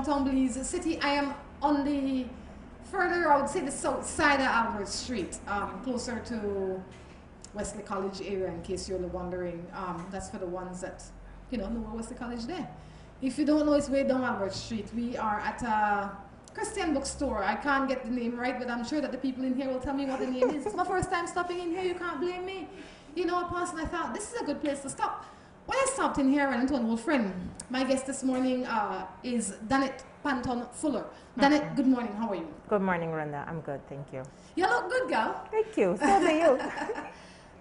downtown Belize City. I am on the further, I would say the south side of Albert Street, um, closer to Wesley College area in case you're wondering. Um, that's for the ones that, you know, know Wesley College there. If you don't know, it's way down Albert Street. We are at a Christian bookstore. I can't get the name right, but I'm sure that the people in here will tell me what the name is. It's my first time stopping in here. You can't blame me. You know, I passed and I thought, this is a good place to stop. When I stopped in here, and an old friend. My guest this morning uh, is Danette Panton Fuller. Danette, Okay. good morning. How are you? Good morning, Rhonda. I'm good, thank you. You look good, girl. Thank you. So do you.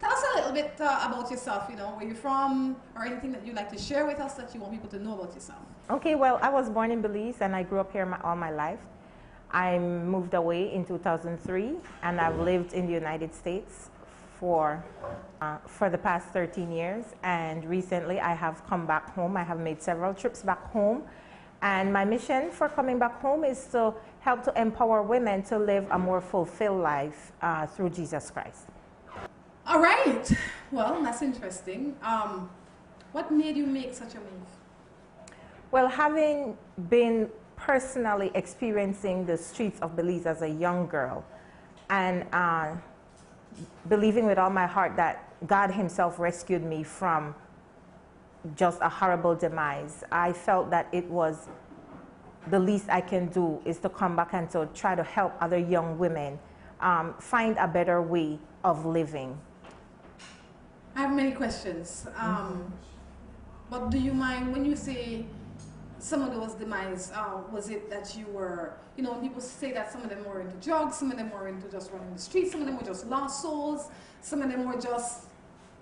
Tell us a little bit uh, about yourself. You know, where you're from, or anything that you'd like to share with us that you want people to know about yourself. okay, well, I was born in Belize and I grew up here my, all my life. I moved away in 2003 and I've lived in the United States for, uh, for the past 13 years. And recently I have come back home. I have made several trips back home. And my mission for coming back home is to help to empower women to live a more fulfilled life uh, through Jesus Christ. All right. Well, that's interesting. Um, what made you make such a move? Well, having been personally experiencing the streets of Belize as a young girl and uh, believing with all my heart that God Himself rescued me from just a horrible demise, I felt that it was the least I can do is to come back and to try to help other young women um, find a better way of living. I have many questions. Um, But do you mind when you say some of those demise? Uh, was it that you were, you know, people say that some of them were into drugs, some of them were into just running the streets, some of them were just lost souls, some of them were just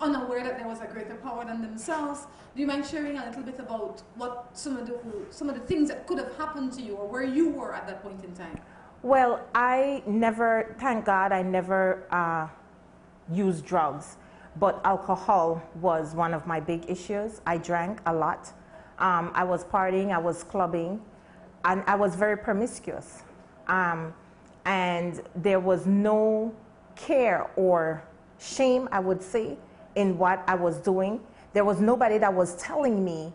unaware that there was a greater power than themselves. Do you mind sharing a little bit about what some of the some of the things that could have happened to you or where you were at that point in time? Well, I never, thank God, I never uh, used drugs, but alcohol was one of my big issues. I drank a lot. Um, I was partying, I was clubbing, and I was very promiscuous. Um, and there was no care or shame, I would say, in what I was doing. There was nobody that was telling me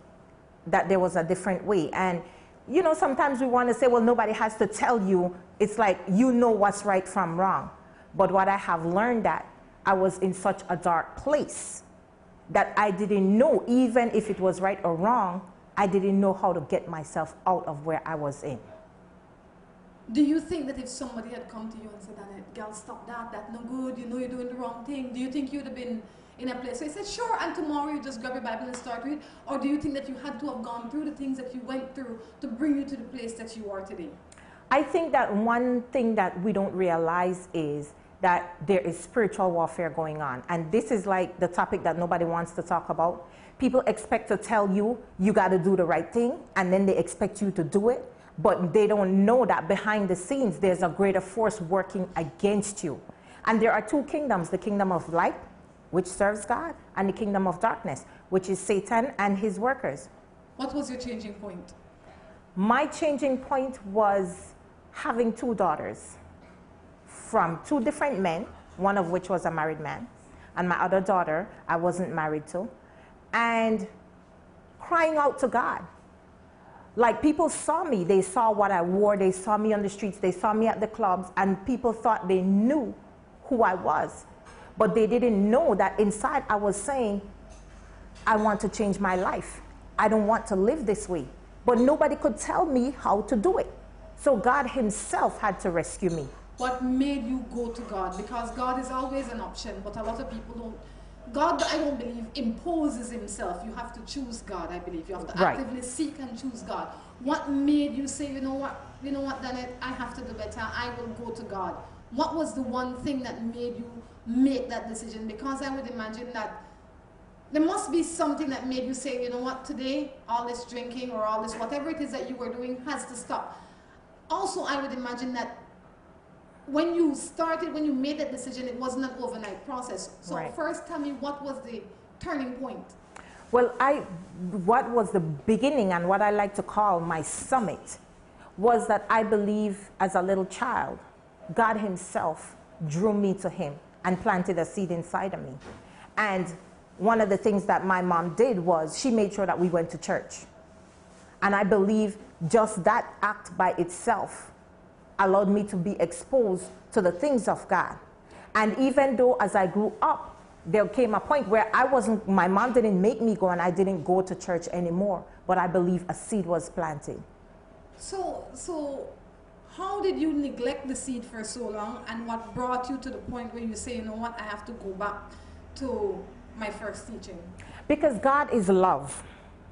that there was a different way. And you know, sometimes we want to say, well, nobody has to tell you. It's like you know what's right from wrong. But what I have learned that I was in such a dark place that I didn't know, even if it was right or wrong, I didn't know how to get myself out of where I was in. Do you think that if somebody had come to you and said, "Annette, girl, stop that, that's no good, you know you're doing the wrong thing, do you think you'd have been in a place where you said, sure, and tomorrow you just grab your Bible and start reading? Or do you think that you had to have gone through the things that you went through to bring you to the place that you are today? I think that one thing that we don't realize is that there is spiritual warfare going on. And this is like the topic that nobody wants to talk about. People expect to tell you, you got to do the right thing, and then they expect you to do it. But they don't know that behind the scenes, there's a greater force working against you. And there are two kingdoms the kingdom of light, which serves God, and the kingdom of darkness, which is Satan and his workers. What was your changing point? My changing point was having two daughters from two different men, one of which was a married man, and my other daughter I wasn't married to, and crying out to God. Like people saw me, they saw what I wore, they saw me on the streets, they saw me at the clubs, and people thought they knew who I was. But they didn't know that inside I was saying, I want to change my life. I don't want to live this way. But nobody could tell me how to do it. So God Himself had to rescue me. What made you go to God? Because God is always an option, but a lot of people don't. God, I don't believe, imposes Himself. You have to choose God, I believe. You have to Right. actively seek and choose God. What made you say, you know what, you know what, Danette, I have to do better. I will go to God. What was the one thing that made you make that decision? Because I would imagine that there must be something that made you say, you know what, today, all this drinking or all this, whatever it is that you were doing, has to stop. Also, I would imagine that when you started, when you made that decision, it wasn't an overnight process. So, Right. first, tell me what was the turning point? Well, I, what was the beginning and what I like to call my summit was that I believe as a little child, God Himself drew me to Him and planted a seed inside of me. And one of the things that my mom did was she made sure that we went to church. And I believe just that act by itself allowed me to be exposed to the things of God. And even though as I grew up, there came a point where I wasn't, my mom didn't make me go and I didn't go to church anymore. But I believe a seed was planted. So, so how did you neglect the seed for so long and what brought you to the point where you say, you know what, I have to go back to my first teaching? Because God is love,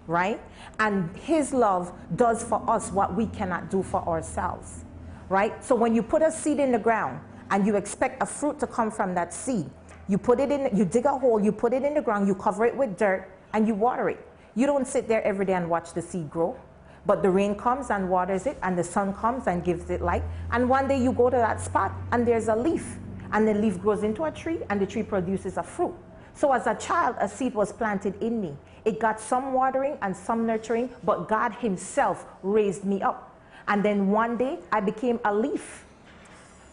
right? And His love does for us what we cannot do for ourselves, right? So when you put a seed in the ground and you expect a fruit to come from that seed, you put it in, you dig a hole, you put it in the ground, you cover it with dirt, and you water it. You don't sit there every day and watch the seed grow. But the rain comes and waters it, and the sun comes and gives it light. And one day you go to that spot and there's a leaf, and the leaf grows into a tree, and the tree produces a fruit. So as a child, a seed was planted in me. It got some watering and some nurturing, but God Himself raised me up. And then one day I became a leaf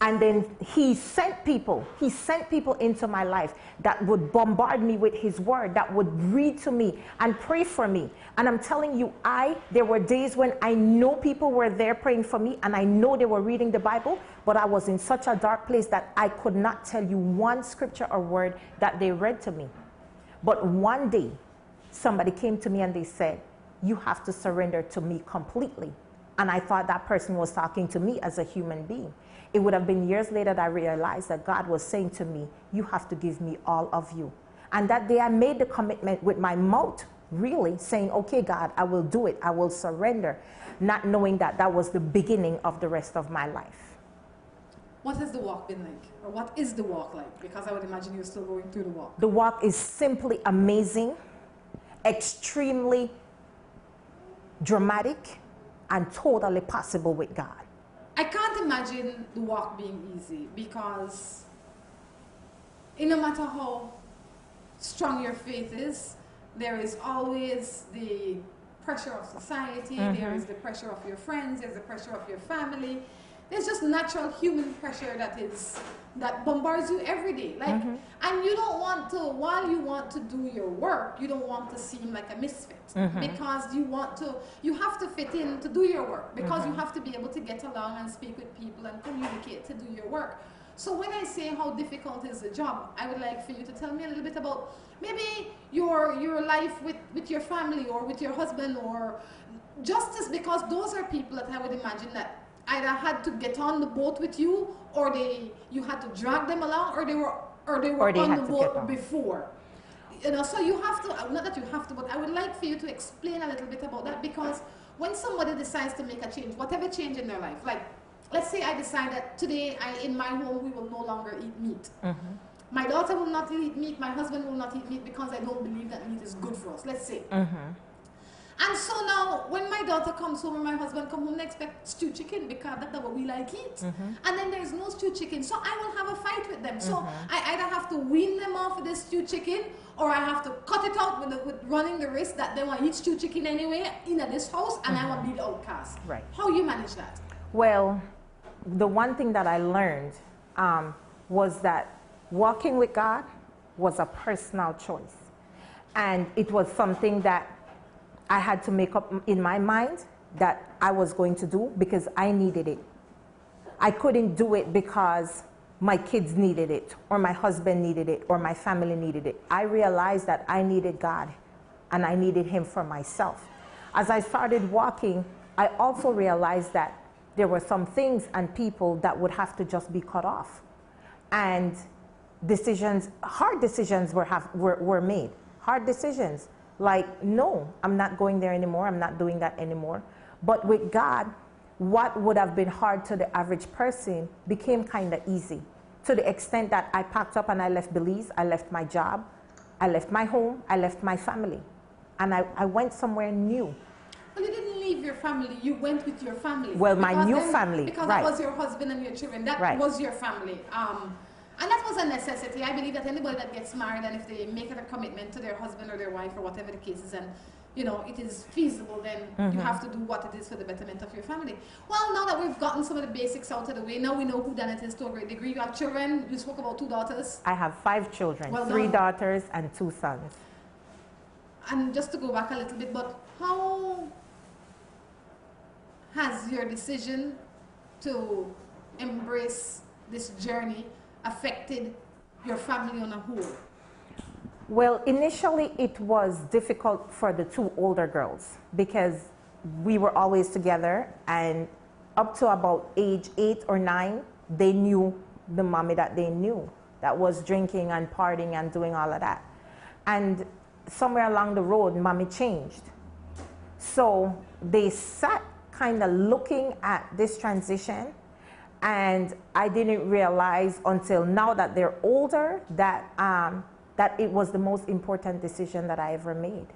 and then he sent people, he sent people into my life that would bombard me with his word, that would read to me and pray for me. And I'm telling you, I, there were days when I know people were there praying for me and I know they were reading the Bible, but I was in such a dark place that I could not tell you one scripture or word that they read to me. But one day, somebody came to me and they said, You have to surrender to me completely. And I thought that person was talking to me as a human being. It would have been years later that I realized that God was saying to me, You have to give me all of you. And that day I made the commitment with my mouth, really saying, Okay, God, I will do it. I will surrender, not knowing that that was the beginning of the rest of my life. What has the walk been like? Or what is the walk like? Because I would imagine you're still going through the walk. The walk is simply amazing, extremely dramatic, and totally possible with God. I can't imagine the walk being easy because in no matter how strong your faith is, there is always the pressure of society, mm-hmm. there is the pressure of your friends, there's the pressure of your family, there's just natural human pressure that is that bombards you every day like mm-hmm. and you don't want to while you want to do your work you don't want to seem like a misfit mm-hmm. because you want to you have to fit in to do your work because mm-hmm. you have to be able to get along and speak with people and communicate to do your work so when i say how difficult is the job i would like for you to tell me a little bit about maybe your your life with with your family or with your husband or justice because those are people that i would imagine that either had to get on the boat with you or they you had to drag them along or they were or they were or they on the boat on. before you know so you have to not that you have to but i would like for you to explain a little bit about that because when somebody decides to make a change whatever change in their life like let's say i decide that today I, in my home we will no longer eat meat mm-hmm. my daughter will not eat meat my husband will not eat meat because i don't believe that meat is good for us let's say mm-hmm. And so now, when my daughter comes home and my husband comes home, they expect stew chicken because that's what we like eat. Mm-hmm. And then there's no stew chicken. So I will have a fight with them. So mm-hmm. I either have to wean them off of the stew chicken or I have to cut it out with, the, with running the risk that they want to eat stew chicken anyway in this house and mm-hmm. I want to be the outcast. Right. How you manage that? Well, the one thing that I learned um, was that walking with God was a personal choice. And it was something that I had to make up in my mind that I was going to do because I needed it. I couldn't do it because my kids needed it, or my husband needed it, or my family needed it. I realized that I needed God and I needed Him for myself. As I started walking, I also realized that there were some things and people that would have to just be cut off. And decisions, hard decisions were, have, were, were made. Hard decisions like, no, I'm not going there anymore. I'm not doing that anymore. But with God, what would have been hard to the average person became kind of easy to the extent that I packed up and I left Belize, I left my job, I left my home, I left my family, and I, I went somewhere new. Well, you didn't leave your family, you went with your family. Well, my new then, family. Because right. that was your husband and your children, that right. was your family. Um, and that was a necessity. I believe that anybody that gets married and if they make it a commitment to their husband or their wife or whatever the case is, and you know it is feasible, then mm-hmm. you have to do what it is for the betterment of your family. Well, now that we've gotten some of the basics out of the way, now we know who Danette is to a great degree. You have children. You spoke about two daughters. I have five children, well, three daughters and two sons. And just to go back a little bit, but how has your decision to embrace this journey affected your family on a whole? Well, initially it was difficult for the two older girls because we were always together and up to about age eight or nine, they knew the mommy that they knew that was drinking and partying and doing all of that. And somewhere along the road, mommy changed. So they sat kind of looking at this transition and I didn't realize until now that they're older that, um, that it was the most important decision that I ever made.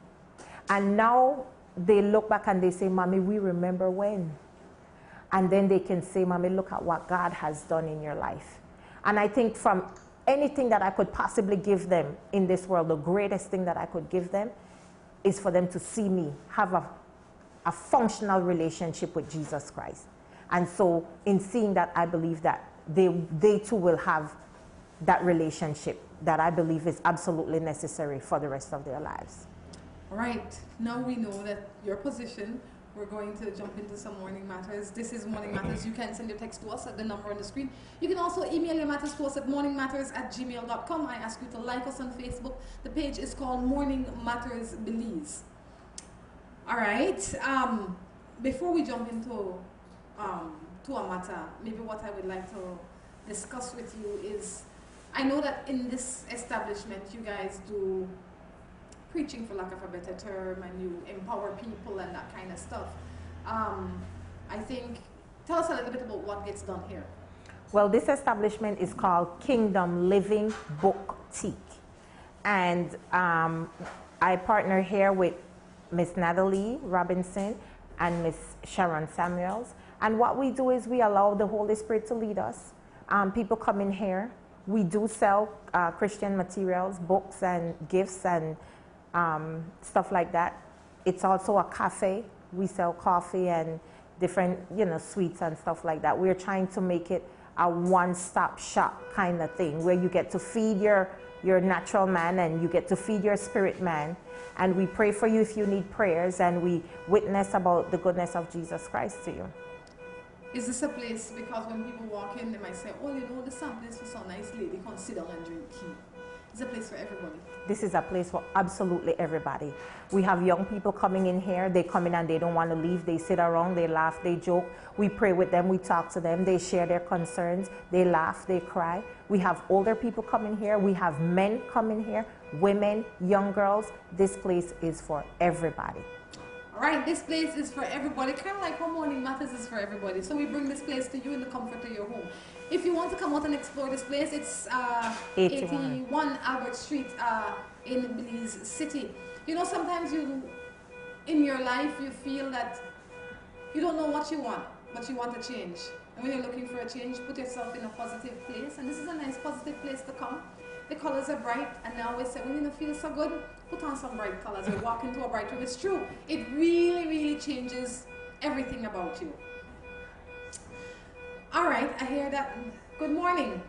And now they look back and they say, Mommy, we remember when. And then they can say, Mommy, look at what God has done in your life. And I think from anything that I could possibly give them in this world, the greatest thing that I could give them is for them to see me have a, a functional relationship with Jesus Christ. And so, in seeing that, I believe that they, they too will have that relationship that I believe is absolutely necessary for the rest of their lives. All right, now we know that your position. We're going to jump into some morning matters. This is Morning Matters. You can send your text to us at the number on the screen. You can also email your matters to us at morningmatters at gmail.com. I ask you to like us on Facebook. The page is called Morning Matters Belize. All right. Um, before we jump into um, to a matter, maybe what I would like to discuss with you is I know that in this establishment you guys do preaching, for lack of a better term, and you empower people and that kind of stuff. Um, I think, tell us a little bit about what gets done here. Well, this establishment is called Kingdom Living Boutique. And um, I partner here with Miss Natalie Robinson and Miss Sharon Samuels. And what we do is we allow the Holy Spirit to lead us. Um, people come in here. We do sell uh, Christian materials, books, and gifts, and um, stuff like that. It's also a cafe. We sell coffee and different, you know, sweets and stuff like that. We're trying to make it a one-stop shop kind of thing where you get to feed your your natural man and you get to feed your spirit man and we pray for you if you need prayers and we witness about the goodness of Jesus Christ to you. Is this a place, because when people walk in, they might say, oh, you know, this is a place for some nice lady, come sit down and drink tea. It's a place for everybody. This is a place for absolutely everybody. We have young people coming in here. They come in and they don't want to leave. They sit around, they laugh, they joke. We pray with them, we talk to them, they share their concerns, they laugh, they cry. We have older people coming here. We have men coming here, women, young girls. This place is for everybody. All right, this place is for everybody, kind of like Home Morning Matters is for everybody. So we bring this place to you in the comfort of your home. If you want to come out and explore this place, it's uh, 81. 81 Albert Street uh, in Belize City. You know, sometimes you, in your life, you feel that you don't know what you want, but you want a change. And when you're looking for a change, put yourself in a positive place. And this is a nice positive place to come. The colors are bright, and they always say, when you don't feel so good, put on some bright colors or walk into a bright room. It's true. It really, really changes everything about you. All right, I hear that. Good morning.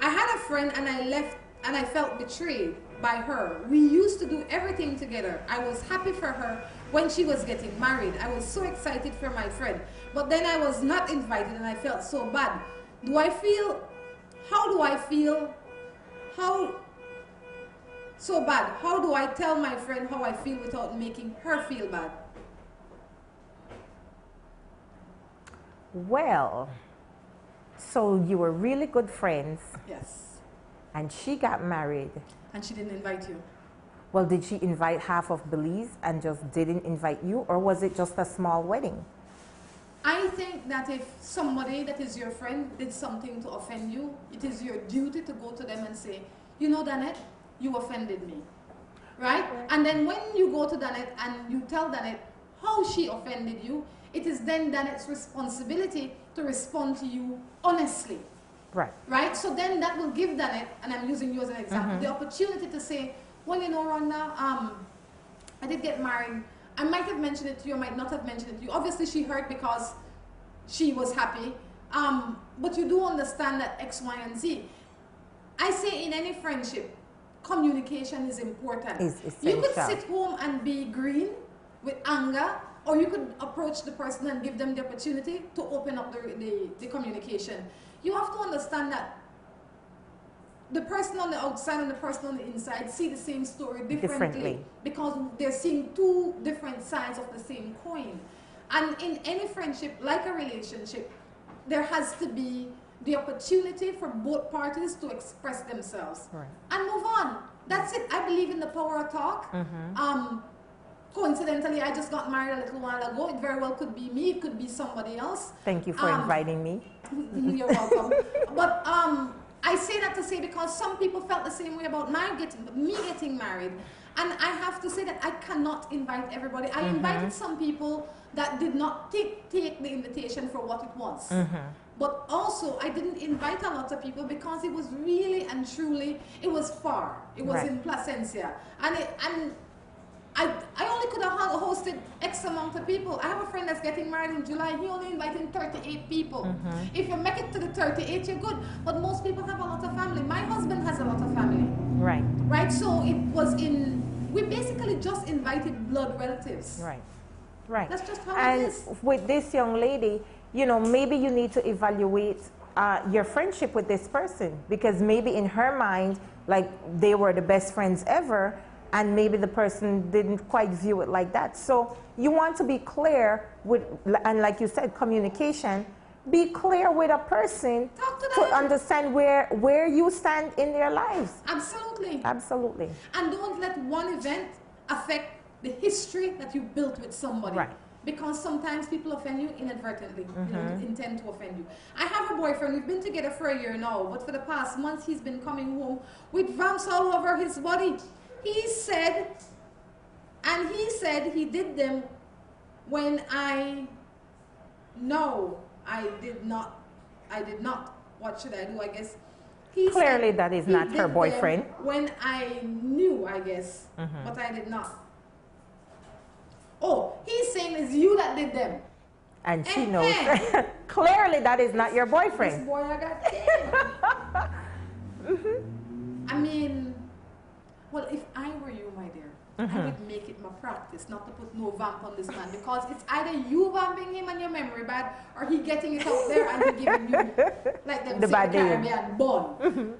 I had a friend and I left and I felt betrayed by her. We used to do everything together. I was happy for her when she was getting married. I was so excited for my friend. But then I was not invited and I felt so bad. Do I feel, how do I feel, how so bad. How do I tell my friend how I feel without making her feel bad? Well, so you were really good friends. Yes. And she got married. And she didn't invite you. Well, did she invite half of Belize and just didn't invite you, or was it just a small wedding? I think that if somebody that is your friend did something to offend you, it is your duty to go to them and say, you know, Danette, you offended me. Right? And then when you go to Danette and you tell Danette how she offended you, it is then Danette's responsibility to respond to you honestly. Right. Right? So then that will give Danette, and I'm using you as an example, mm -hmm. the opportunity to say, well, you know, Rhonda, um, I did get married. I might have mentioned it to you, I might not have mentioned it to you. Obviously, she hurt because she was happy. Um, but you do understand that X, Y, and Z. I say in any friendship, communication is important. Is you could sit home and be green with anger or you could approach the person and give them the opportunity to open up the, the, the communication. You have to understand that the person on the outside and the person on the inside see the same story differently, Differently. because they're seeing two different sides of the same coin. And in any friendship, like a relationship, there has to be the opportunity for both parties to express themselves Right. and move on. That's it. I believe in the power of talk. Um, coincidentally, I just got married a little while ago. It very well could be me. It could be somebody else. Thank you for Um, inviting me. You're welcome. but um, I say that to say because some people felt the same way about my getting, me getting married. And I have to say that I cannot invite everybody. I invited some people that did not take, take the invitation for what it was. But also, I didn't invite a lot of people because it was really and truly, it was far. It was Right. in Placencia. And, it, and I, I only could have hosted X amount of people. I have a friend that's getting married in July. He only invited 38 people. Mm-hmm. If you make it to the 38, you're good. But most people have a lot of family. My husband has a lot of family, Right. right? So it was in, we basically just invited blood relatives. Right. Right. That's just how and it is. with this young lady, you know, maybe you need to evaluate uh, your friendship with this person because maybe in her mind, like they were the best friends ever, and maybe the person didn't quite view it like that. So you want to be clear with, and like you said, communication. Be clear with a person to to understand where where you stand in their lives. Absolutely. Absolutely. And don't let one event affect the history that you built with somebody. Right. Because sometimes people offend you inadvertently, you mm-hmm. know, intend to offend you. I have a boyfriend, we've been together for a year now, but for the past months he's been coming home with ramps all over his body. He said, and he said he did them when I, no, I did not, I did not. What should I do? I guess. He Clearly that is not her boyfriend. When I knew, I guess, mm-hmm. but I did not. Oh, he's saying it's you that did them. And she Eh, knows. eh. Clearly that is not your boyfriend. This boy I got. Mm-hmm. I mean, well, if I were you, my dear, Mm-hmm. I would make it my practice not to put no vamp on this man because it's either you vamping him and your memory bad or he getting it out there and he giving you like them The bad the name. Caribbean born.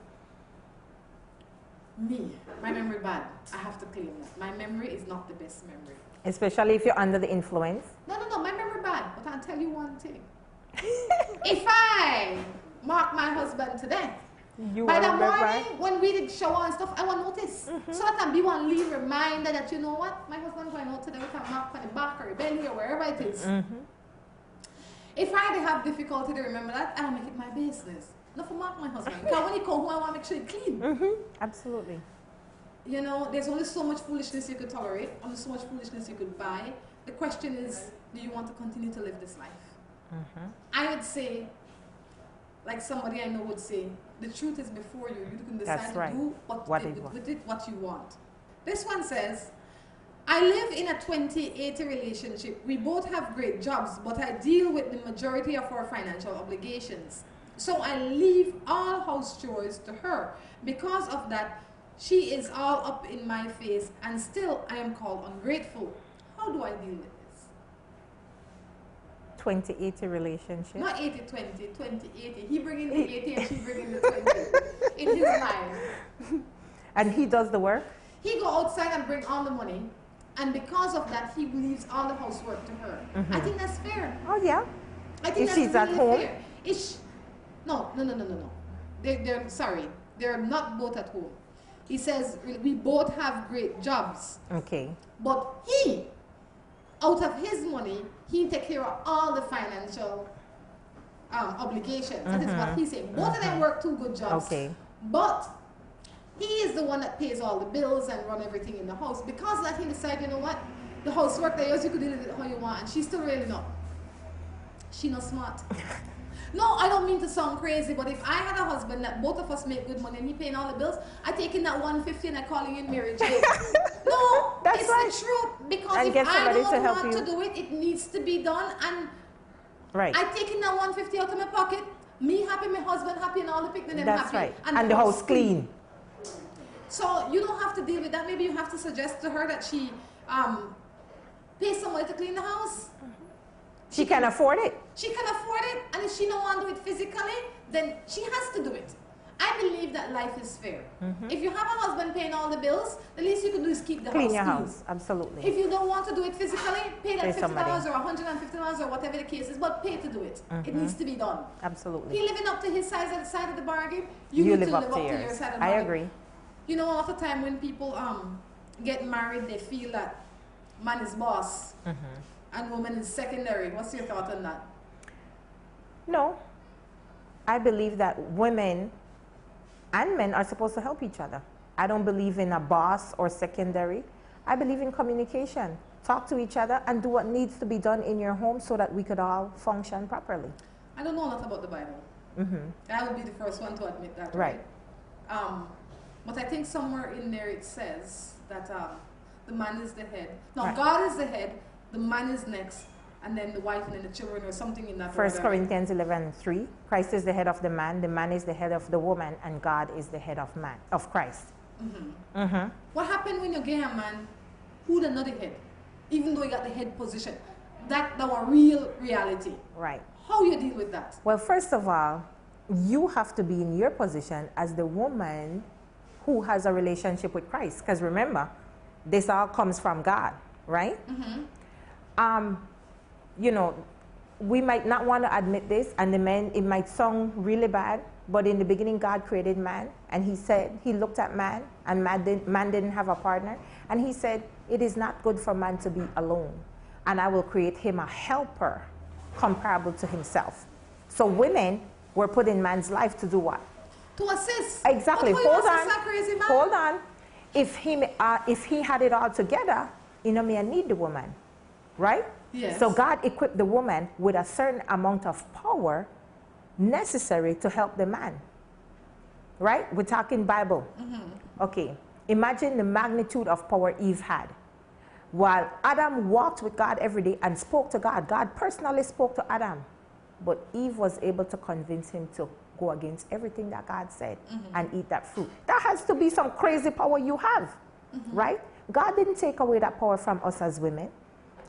Me, my memory bad. I have to claim that. My memory is not the best memory. Especially if you're under the influence. No, no, no, my memory bad. But I'll tell you one thing. if I mark my husband today, You by the morning right? when we did shower and stuff, I will notice. Mm-hmm. So that I be one little reminder that you know what, my husband going out today with a mark on the back or belly or wherever it is. Mm-hmm. If I have difficulty to remember that, I'll make it my business. Not for mark my husband. Because when he come home, I want to make sure he clean. Mm-hmm. Absolutely. You know, there's only so much foolishness you could tolerate, only so much foolishness you could buy. The question is, do you want to continue to live this life? Mm-hmm. I would say, like somebody I know would say, the truth is before you. You can decide That's to do what, What it, with, with it what you want. This one says, I live in a 20-80 relationship. We both have great jobs, but I deal with the majority of our financial obligations. So I leave all house chores to her. Because of that, she is all up in my face, and still I am called ungrateful. How do I deal with this? 2080 relationship. Not 80 20, 20 80. He bringing the 80 and she bringing the 20 in his life. And he does the work? He go outside and bring all the money, and because of that, he leaves all the housework to her. Mm-hmm. I think that's fair. Oh, yeah. I think If that's she's at really home? fair. Is no, no, no, no, no, no. They, they're sorry. They're not both at home. He says we both have great jobs, Okay. but he, out of his money, he take care of all the financial um, obligations. That is what he's saying. Both of them work two good jobs. Okay. But he is the one that pays all the bills and run everything in the house. Because that, he decided, you know what? The housework that yours, you could do it how you want. And she's still really not. She not smart. no, I don't mean to sound crazy, but if I had a husband that both of us make good money and he paying all the bills, I taking that 150 and I calling in Mary Jane. no, That's it's right. the truth. Because And if get I don't to want you. to do it, it needs to be done. And Right. I taking that 150 out of my pocket. Me happy, my husband happy, and all the picnic That's happy. right. And, the house clean. So you don't have to deal with that. Maybe you have to suggest to her that she um, pay somebody to clean the house. She can afford it. She can afford it, and if she don't want to do it physically, then she has to do it. I believe that life is fair. Mm-hmm. If you have a husband paying all the bills, the least you can do is keep the Clean house your clean. house, absolutely. If you don't want to do it physically, pay that Pay fifty somebody. dollars or hundred and fifty dollars or whatever the case is, but pay to do it. It Mm-hmm. needs to be done. Absolutely. He living up to his side of the side of the bargain. You, You need live to up live to up to your side of the I bargain. agree. You know, a lot of time when people um get married, they feel that man is boss Mm-hmm. And women is secondary. What's your thought on that? No. I believe that women and men are supposed to help each other. I don't believe in a boss or secondary. I believe in communication. Talk to each other and do what needs to be done in your home so that we could all function properly. I don't know a lot about the Bible. hmm I will be the first one to admit that. Right. Um, but I think somewhere in there it says that um, the man is the head. No, Right. God is the head. The man is next, and then the wife and then the children, or something in that First order. Corinthians 11 3. Christ is the head of the man, the man is the head of the woman, and God is the head of man, of Christ. Mhm. hmm What happened when you get a man who the not the head, even though he got the head position? That that was real reality. Right. How you deal with that? Well, first of all, you have to be in your position as the woman who has a relationship with Christ. Because remember, this all comes from God, right? Um, you know, we might not want to admit this, and the men, it might sound really bad, but in the beginning, God created man, and He said, He looked at man, and man, did, man didn't have a partner, and He said, It is not good for man to be alone, and I will create him a helper comparable to himself. So, women were put in man's life to do what? To assist. Exactly. But how you Hold on. man? Hold on. If he, uh, if he had it all together, you know, me, I need the woman, right? Yes. So God equipped the woman with a certain amount of power necessary to help the man. Right? We're talking Bible. Mm-hmm. Okay. Imagine the magnitude of power Eve had. While Adam walked with God every day and spoke to God, God personally spoke to Adam. But Eve was able to convince him to go against everything that God said and eat that fruit. That has to be some crazy power you have, right? God didn't take away that power from us as women,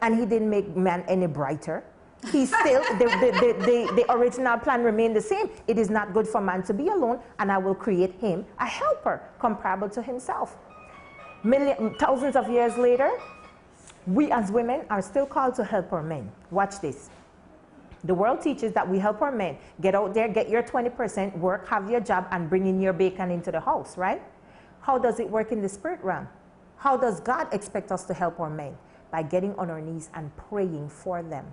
and He didn't make man any brighter. He still, the, the, the, the, original plan remained the same. It is not good for man to be alone, and I will create him a helper comparable to himself. Million, thousands of years later, we as women are still called to help our men. Watch this. The world teaches that we help our men. Get out there, get your 20%, work, have your job, and bring in your bacon into the house, right? How does it work in the spirit realm? How does God expect us to help our men? By getting on our knees and praying for them.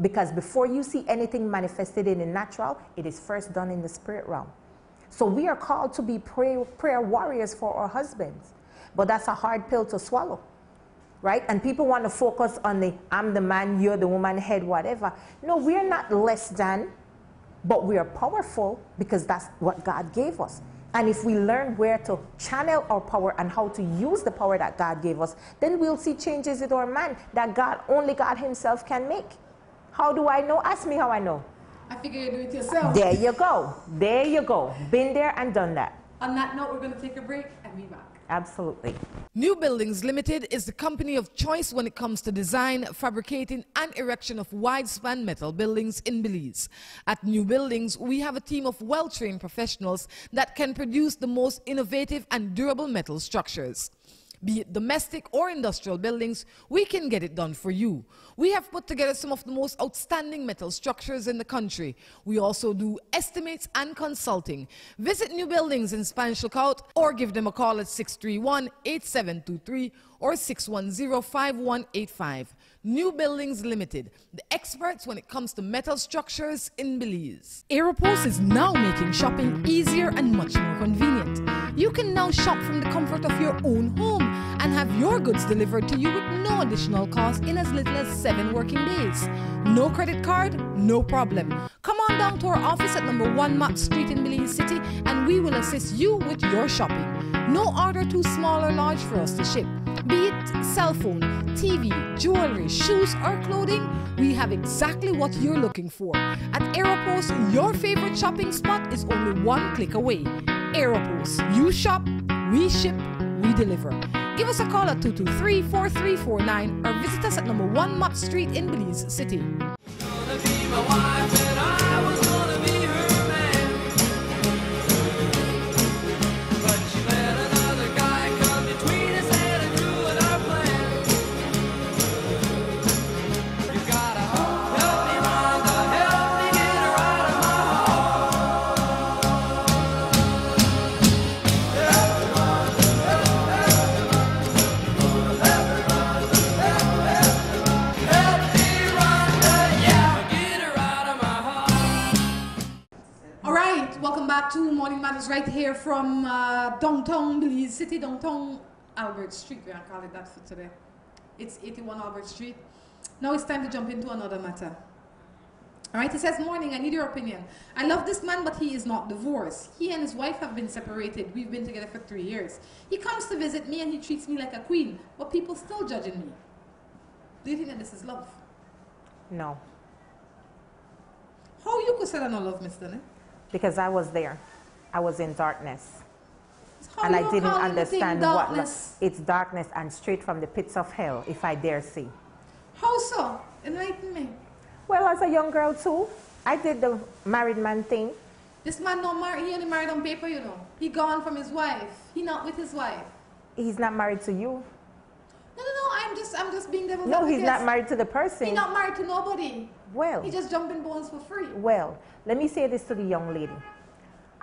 Because before you see anything manifested in the natural, it is first done in the spirit realm. So we are called to be prayer, prayer warriors for our husbands. But that's a hard pill to swallow right? And people want to focus on the I'm the man, you're the woman, head, whatever. No, we're not less than, but we are powerful because that's what God gave us. And if we learn where to channel our power and how to use the power that God gave us, then we'll see changes in our man that God, only God Himself can make. How do I know? Ask me how I know. I figure you do it yourself. There you go. There you go. Been there and done that. On that note, we're going to take a break and be back. Absolutely. New Buildings Limited is the company of choice when it comes to design, fabricating, and erection of wide span metal buildings in Belize. At New Buildings, we have a team of well trained professionals that can produce the most innovative and durable metal structures. Be it domestic or industrial buildings, we can get it done for you. We have put together some of the most outstanding metal structures in the country. We also do estimates and consulting. Visit New Buildings in Spanish Lookout or give them a call at 631 8723 or 610 5185. New Buildings Limited, the experts when it comes to metal structures in Belize. Aeropost is now making shopping easier and much more convenient. You can now shop from the comfort of your own home and have your goods delivered to you with no additional cost in as little as seven working days. No credit card? No problem. Come on down to our office at number 1 Mott Street in Belize City and we will assist you with your shopping. No order too small or large for us to ship. Be it cell phone, TV, jewelry, shoes, or clothing, we have exactly what you're looking for. At Aeropost, your favorite shopping spot is only one click away. Aeropost, you shop, we ship, we deliver. Give us a call at 223 4349 or visit us at number 1 Mott Street in Belize City. Morning Matters right here from uh, downtown Belize City, downtown Albert Street. We're going to call it that for today. It's 81 Albert Street. Now it's time to jump into another matter. All right, he says, Morning, I need your opinion. I love this man, but he is not divorced. He and his wife have been separated. We've been together for three years. He comes to visit me and he treats me like a queen, but people still judging me. Do you think that this is love? No, How you could say that no love, Mr. Ne? because I was there. I was in darkness. How and I didn't understand what darkness? it's darkness and straight from the pits of hell, if I dare say. How so? Enlighten me. Well, as a young girl too, I did the married man thing. This man not married, he only married on paper, you know. He gone from his wife. He not with his wife. He's not married to you. No, no, no, I'm just I'm just being devil's No, he's not married to the person. He not married to nobody. well, He just jumping bones for free. well, let me say this to the young lady.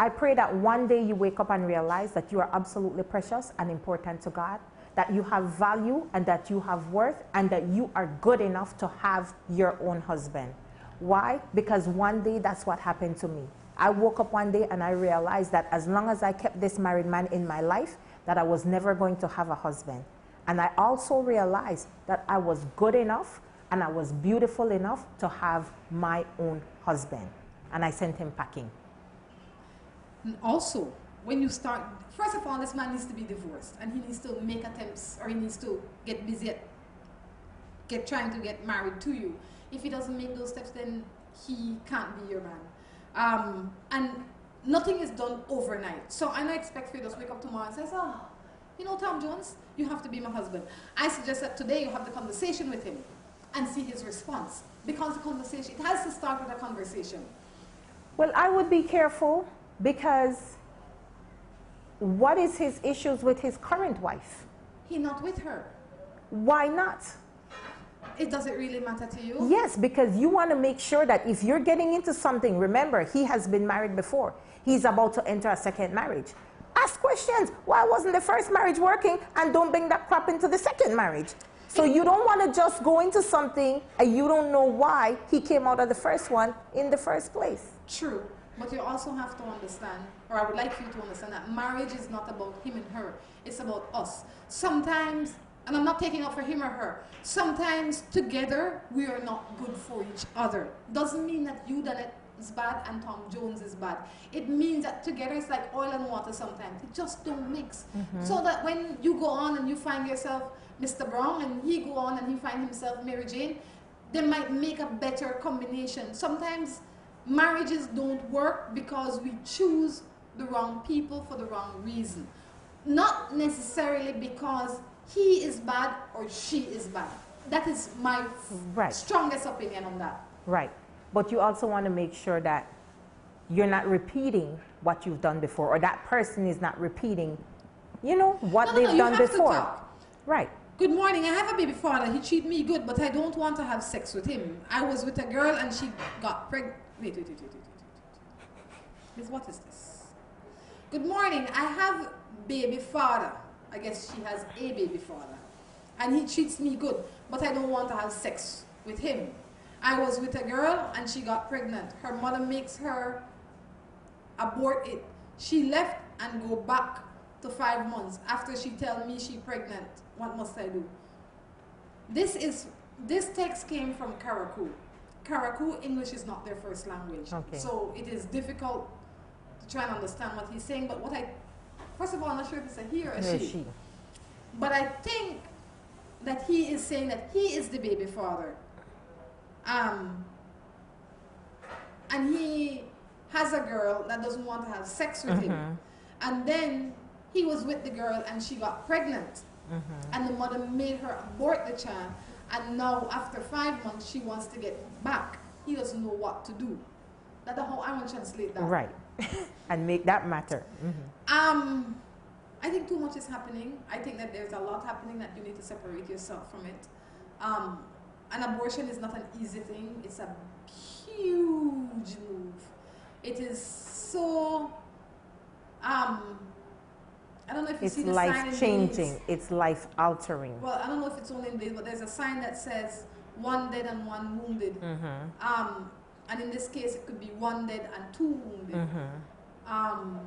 I pray that one day you wake up and realize that you are absolutely precious and important to God, that you have value and that you have worth, and that you are good enough to have your own husband. Why? Because one day that's what happened to me. I woke up one day and I realized that as long as I kept this married man in my life, that I was never going to have a husband. And I also realized that I was good enough and I was beautiful enough to have my own husband. And I sent him packing. And also, when you start, first of all, this man needs to be divorced and he needs to make attempts or he needs to get busy at get trying to get married to you. If he doesn't make those steps, then he can't be your man. Um, and nothing is done overnight. So I don't expect for you to wake up tomorrow and say, oh, you know, Tom Jones, you have to be my husband. I suggest that today you have the conversation with him and see his response. Because the conversation, it has to start with a conversation. Well, I would be careful because what is his issues with his current wife? He not with her. Why not? It doesn't really matter to you. Yes, because you want to make sure that if you're getting into something, remember, he has been married before. He's about to enter a second marriage. Ask questions. Why wasn't the first marriage working? And don't bring that crap into the second marriage. So you don't want to just go into something and you don't know why he came out of the first one in the first place. True. But you also have to understand, or I would like you to understand, that marriage is not about him and her. It's about us. Sometimes, and I'm not taking up for him or her, sometimes together we are not good for each other. Doesn't mean that you done it is bad and Tom Jones is bad. It means that together it's like oil and water sometimes. It just don't mix. Mm-hmm. So that when you go on and you find yourself Mr. Brown and he go on and he find himself Mary Jane, they might make a better combination. Sometimes marriages don't work because we choose the wrong people for the wrong reason. Not necessarily because he is bad or she is bad. That is my Right. strongest opinion on that. Right. But you also want to make sure that you're not repeating what you've done before, or that person is not repeating, you know, what No, no, no, they've you done before. Right. Good morning. I have a baby father. He treat me good, but I don't want to have sex with him. I was with a girl and she got pregnant. Wait, wait, wait, wait, wait, wait. Miss, what is this? Good morning. I have baby father. I guess she has a baby father. And he treats me good, but I don't want to have sex with him. I was with a girl and she got pregnant. Her mother makes her abort it. She left and go back to five months after she tell me she pregnant. What must I do? This is this text came from Karaku. Karaku English is not their first language, Okay. so it is difficult to try and understand what he's saying. But what I first of all, I'm not sure if it's a he or a is she. she? But I think that he is saying that he is the baby father. Um, and he has a girl that doesn't want to have sex with him. And then he was with the girl and she got pregnant. Mm-hmm. And the mother made her abort the child. And now, after five months, she wants to get back. He doesn't know what to do. That's how I want to translate that. Right. and make that matter. Mhm. Um, I think too much is happening. I think that there's a lot happening that you need to separate yourself from it. Um, an abortion is not an easy thing. It's a huge move. It is so. Um, I don't know if you It's see the sign in life Belize. changing, it's life altering. Well, I don't know if it's only in Belize, but there's a sign that says one dead and one wounded. Mm-hmm. Um, and in this case, it could be one dead and two wounded. Mm-hmm. Um,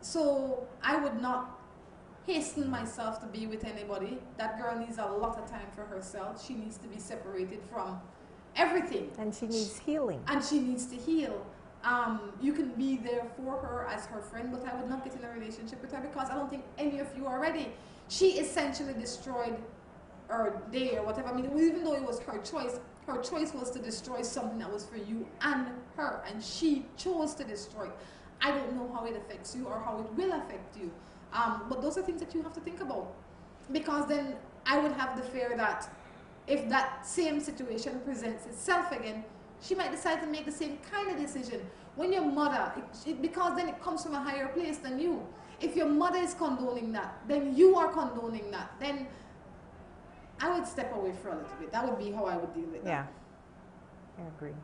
so I would not hasten myself to be with anybody. That girl needs a lot of time for herself. She needs to be separated from everything, And she needs healing. and she needs to heal. Um, you can be there for her as her friend, but I would not get in a relationship with her because I don't think any of you are ready. She essentially destroyed her day or whatever. I mean, even though it was her choice, her choice was to destroy something that was for you and her, and she chose to destroy. I don't know how it affects you or how it will affect you, um, but those are things that you have to think about. Because then I would have the fear that if that same situation presents itself again, she might decide to make the same kind of decision. When your mother, it, it, because then it comes from a higher place than you. If your mother is condoning that, then you are condoning that. Then I would step away for a little bit. That would be how I would deal with that. Yeah. I agree.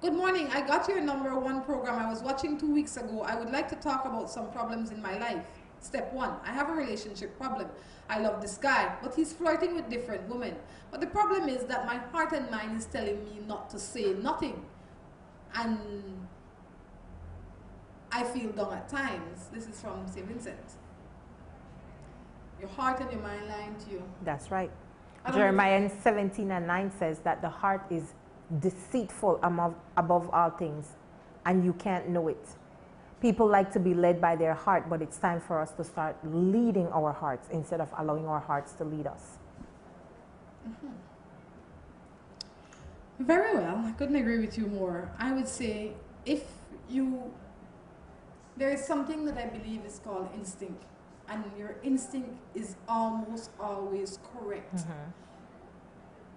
Good morning. I got your number one program I was watching two weeks ago. I would like to talk about some problems in my life. Step one I have a relationship problem. I love this guy, but he's flirting with different women. But the problem is that my heart and mind is telling me not to say nothing. And I feel dumb at times. This is from St. Vincent. Your heart and your mind lying to you. That's right. I don't know Jeremiah 17 and 9 says that the heart is deceitful above, above all things, and you can't know it. People like to be led by their heart, but it's time for us to start leading our hearts instead of allowing our hearts to lead us. Mm-hmm. Very well. I couldn't agree with you more. I would say if you, there is something that I believe is called instinct, and your instinct is almost always correct. Mm-hmm.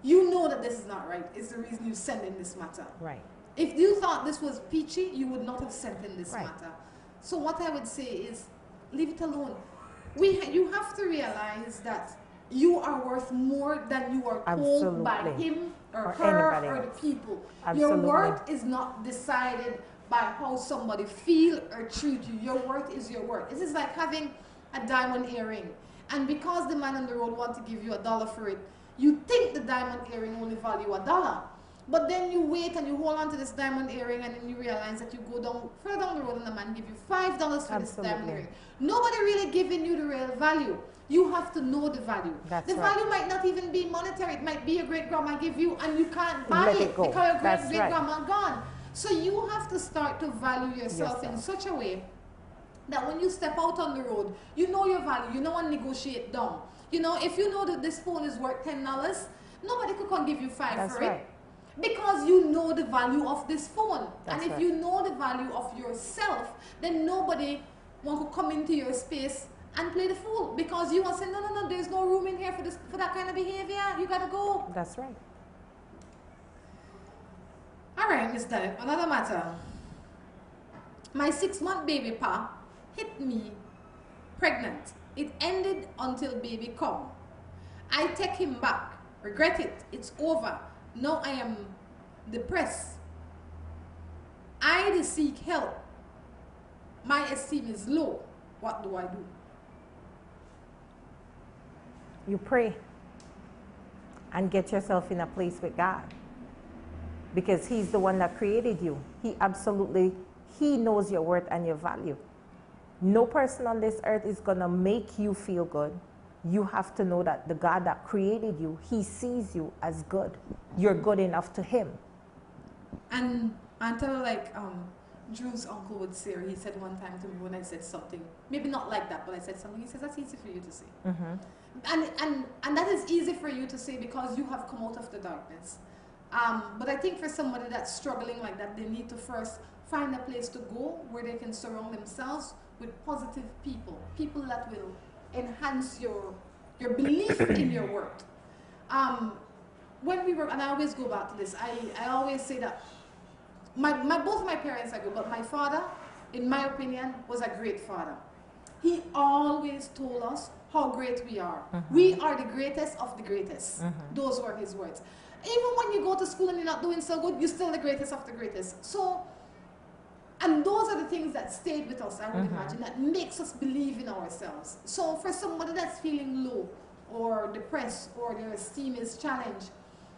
You know that this is not right. It's the reason you sent in this matter. Right. If you thought this was peachy, you would not have sent in this Right. matter. So what I would say is, leave it alone. We, ha- you have to realize that you are worth more than you are told by him or, Or her or else. the people. Absolutely. Your worth is not decided by how somebody feel or treat you. Your worth is your worth. This is like having a diamond earring, and because the man on the road want to give you a dollar for it, you think the diamond earring only value a dollar. But then you wait and you hold on to this diamond earring and then you realize that you go down further down the road and the man give you five dollars for this diamond earring. Nobody really giving you the real value. You have to know the value. That's the right. value might not even be monetary. It might be your great grandma give you and you can't buy Let it, it because your great right. grandma gone. So you have to start to value yourself in such a way that when you step out on the road, you know your value. You know and negotiate down. You know, if you know that this phone is worth ten dollars, nobody could come give you five That's for right. it. Because you know the value of this phone. That's and if right. you know the value of yourself, then nobody want to come into your space and play the fool. Because you want to say, no, no, no, there's no room in here for this for that kind of behavior. You gotta go. That's right. All right, Miss Deb, another matter. My six month baby pa hit me pregnant. It ended until baby come. I take him back. Regret it. It's over. Now I am depressed. I dey seek help. My esteem is low. What do I do? You pray and get yourself in a place with God. Because He's the one that created you. He absolutely, He knows your worth and your value. No person on this earth is going to make you feel good. You have to know that the God that created you, He sees you as good. You're good enough to Him. And until like um, Drew's uncle would say, or he said one time to me when I said something, maybe not like that, but I said something. He says that's easy for you to say. and and and that is easy for you to say because you have come out of the darkness um, but i think for somebody that's struggling like that they need to first find a place to go where they can surround themselves with positive people, people that will enhance your your belief in your work. Um, when we were, and I always go back to this, I, I always say that my, my, both my parents are good, but my father, in my opinion, was a great father. He always told us how great we are. Mm-hmm. We are the greatest of the greatest. Mhm. Those were his words. Even when you go to school and you're not doing so good, you're still the greatest of the greatest. So, and those are the things that stayed with us, I would Mhm. imagine, that makes us believe in ourselves. So, for somebody that's feeling low or depressed or their esteem is challenged,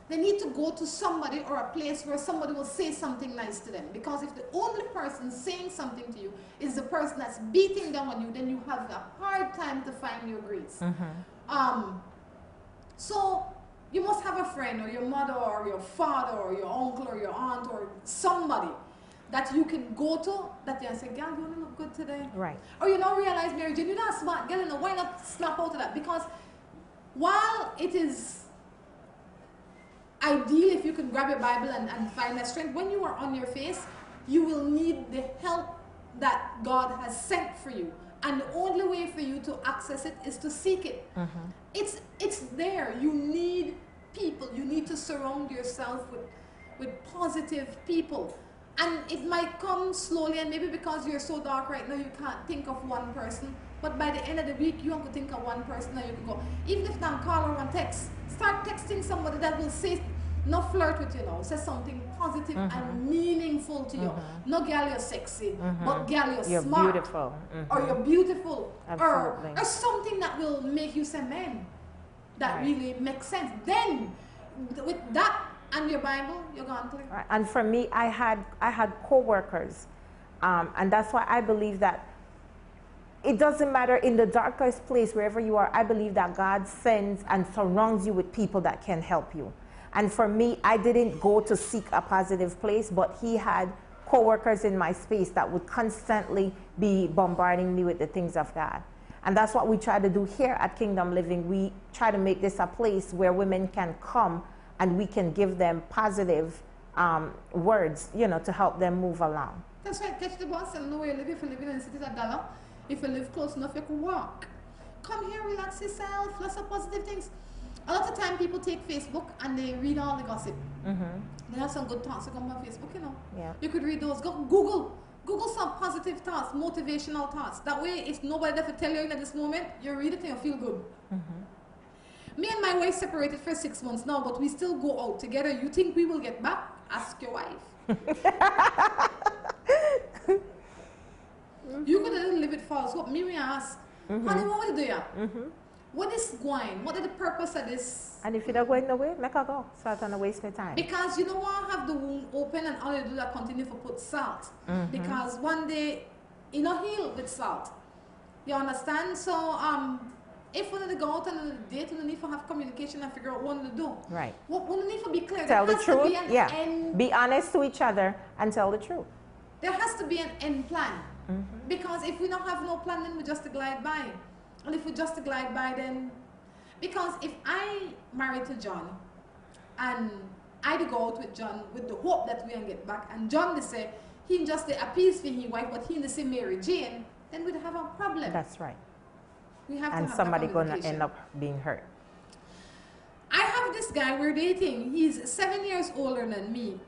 they need to go to somebody or a place where somebody will say something nice to them. Because if the only person saying something to you is the person that's beating down on you, then you have a hard time to find your grace. Mhm. Um, so you must have a friend or your mother or your father or your uncle or your aunt or somebody that you can go to that you say, girl, you wanna look good today? Right. Or you don't realize, Mary Jane, you're not smart, girl, you know, why not snap out of that? Because while it is ideal if you can grab your Bible and, and find that strength, when you are on your face, you will need the help that God has sent for you. And the only way for you to access it is to seek it. Mhm. It's it's there. You need people. You need to surround yourself with with positive people. And it might come slowly and maybe because you're so dark right now you can't think of one person. But by the end of the week you want to think of one person that you can go. Even if not call or one text, start texting somebody that will say not flirt with you now. Say something positive and mm-hmm. meaningful to you. Mm-hmm. No girl you're sexy, mm-hmm. but girl you're, You're smart beautiful. Mhm. or you're beautiful Absolutely. or, or something that will make you say man that Right. really makes sense then th- with that and your bible you're going Right. And for me, I had I had coworkers, um, and that's why I believe that it doesn't matter in the darkest place wherever you are. I believe that God sends and surrounds you with people that can help you. And for me, I didn't go to seek a positive place, but He had coworkers in my space that would constantly be bombarding me with the things of God. And that's what we try to do here at Kingdom Living. We try to make this a place where women can come and we can give them positive um, words, you know, to help them move along. that's right catch the bus and know where you live if you live in the city a dollar if you live close enough you can walk come here relax yourself lots of positive things a lot of time people take facebook and they read all the gossip Mm-hmm. they have some good thoughts that come on facebook you know Yeah. You could read those. Go Google. Google some positive thoughts, motivational thoughts. That way, if nobody ever tell you in at this moment, you read it and you feel good. Me and my wife separated for six months now, but we still go out together. You think we will get back? Ask your wife. you could have live it false. What me we ask, mm-hmm. honey, what would you do ya? Mm-hmm. What is going? What is the purpose of this? And if you don't go in the way, make her go. So I don't waste my time. Because you don't want to have the wound open and all you do that continue to put salt. Mm-hmm. Because one day, you know, heal with salt. You understand? So, um, if we need to go out on a date, we need to have communication and figure out what to do. Right. We we need to be clear. Tell there the has to truth. be an Yeah. end. Be honest to each other and tell the truth. There has to be an end plan. Mm-hmm. Because if we don't have no plan, then we just to glide by. And if we just to glide by, then because if I married to John and I go out with John with the hope that we can get back, and John they say he just they appease for his wife, but he they say Mary Jane, then we'd have a problem. That's right. And to somebody gonna end up being hurt. I have this guy we're dating. He's seven years older than me.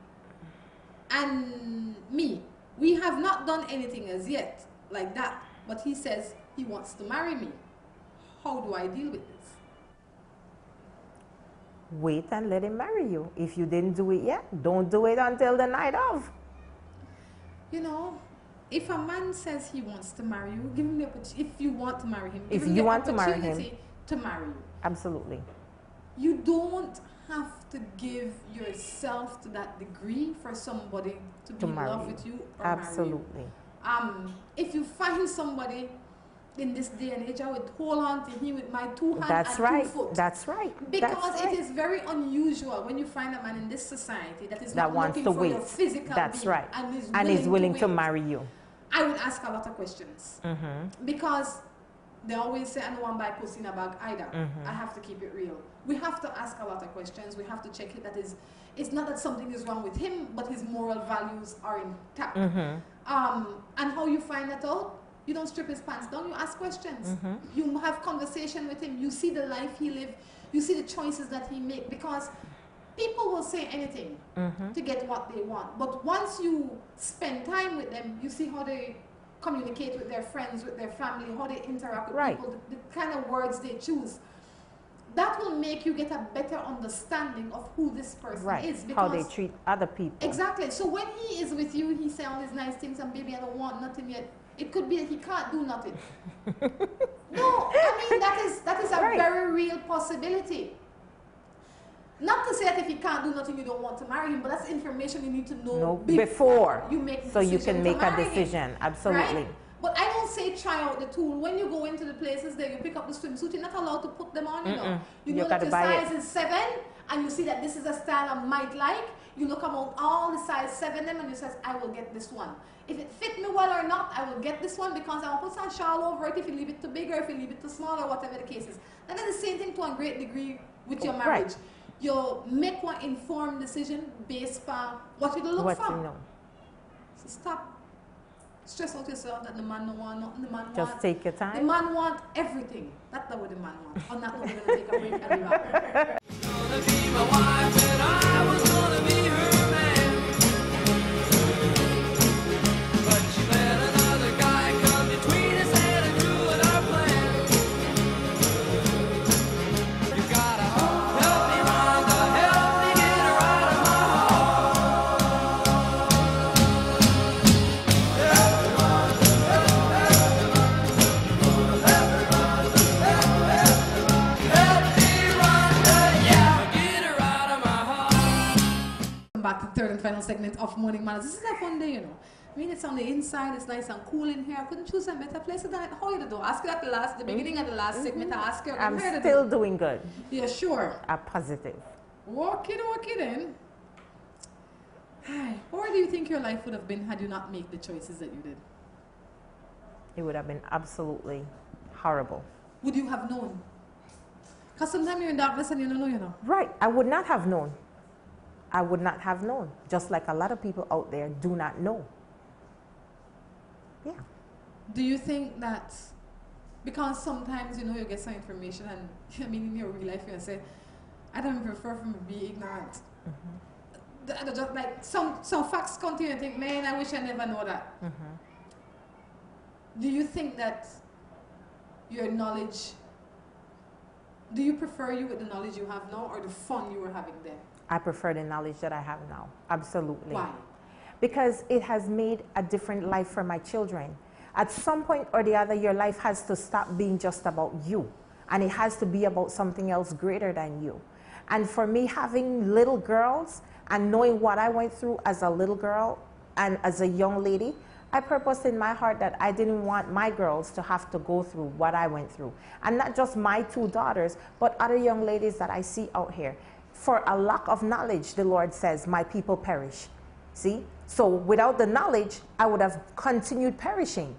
And me. We have not done anything as yet like that. But he says he wants to marry me. How do I deal with this? Wait and let him marry you. If you didn't do it yet, don't do it until the night of. You know, if a man says he wants to marry you, give him the opportunity. If you want to marry him, give If him you the want to marry him. opportunity to marry you. Absolutely. You don't have to give yourself to that degree for somebody to be To in love with you or marry you. Absolutely. um, if you find somebody in this day and age, I would hold on to him with my two hands That's and right. two foot. That's right. because That's it right. is very unusual when you find a man in this society that is That not wants looking to for your wait. physical That's being right. and is and willing, is willing to, wait. marry you. I would ask a lot of questions Mm-hmm. because they always say, I don't want to buy pussy in a bag either. Mhm. I have to keep it real. We have to ask a lot of questions. We have to check it. That is, it's not that something is wrong with him, but his moral values are intact. Mm-hmm. Um, and how you find that out? You don't strip his pants down. You ask questions. You have conversation with him. You see the life he live. You see the choices that he make because people will say anything mm-hmm. to get what they want. But once you spend time with them, you see how they communicate with their friends, with their family, how they interact with Right. people, the, the kind of words they choose. That will make you get a better understanding of who this person Right. is. How they treat other people. Exactly. So when he is with you, he say all these nice things, and baby, I don't want nothing yet. It could be that he can't do nothing. no, I mean that is that is a Right. very real possibility. Not to say that if he can't do nothing, you don't want to marry him, but that's information you need to know No, before, you make so you can make a marry him, decision. Absolutely. Right? But I don't say try out the tool. When you go into the places there, you pick up the swimsuit, you're not allowed to put them on, you know. Mm-mm. You You know that your size is seven, and you see that this is a style I might like. You look among all the size seven them, and you says, I will get this one. If it fit me well or not, I will get this one because I will put some shawl over it if you leave it too big or if you leave it too small or whatever the case is. and That is the same thing to a great degree with your marriage. Right. You'll make one informed decision based on what you look What for. you know. So stop. Stress out yourself that the man don't want nothing. The man Just want. take your time. The man want everything. That's not what the man want. On that note, we're gonna take a break and be back. Segment of Morning Matters. This is a fun day, you know. I mean, it's on the inside, it's nice and cool in here. I couldn't choose a better place than How you do? Ask you at the last, the beginning of the last mm-hmm. segment. I ask you, I'm still do? doing good. Yeah, sure. A positive. Walk it, walk it in. Hi. Where do you think your life would have been had you not made the choices that you did? It would have been absolutely horrible. Would you have known? Because sometimes you're in darkness and you don't know, you know. Right. I would not have known. I would not have known. Just like a lot of people out there do not know. Yeah. Do you think that because sometimes you know you get some information and I mean in your real life you can say, I don't prefer from be ignorant. Mm-hmm. Th- th- Just like some some facts continue to think, man, I wish I never know that. Mm-hmm. Do you think that your knowledge do you prefer you with the knowledge you have now or the fun you were having then? I prefer the knowledge that I have now. Absolutely. Why? Because it has made a different life for my children. At some point or the other, your life has to stop being just about you, and it has to be about something else greater than you. And for me, having little girls and knowing what I went through as a little girl and as a young lady, I purposed in my heart that I didn't want my girls to have to go through what I went through. And not just my two daughters, but other young ladies that I see out here. For a lack of knowledge, the Lord says, My people perish. See? So without the knowledge, I would have continued perishing.